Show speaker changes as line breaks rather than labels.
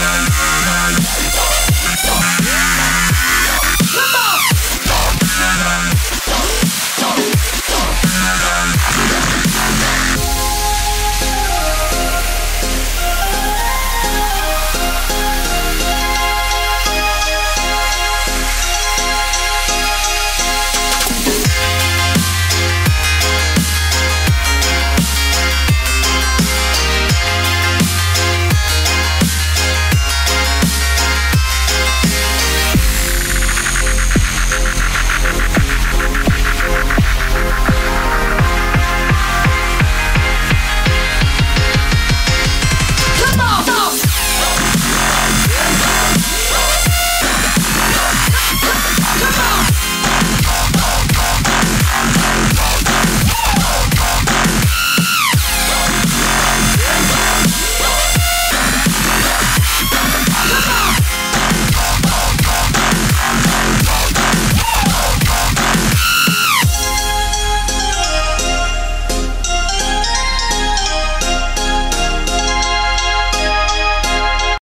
Bye.